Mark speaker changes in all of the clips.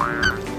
Speaker 1: Fire.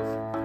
Speaker 2: Thank you.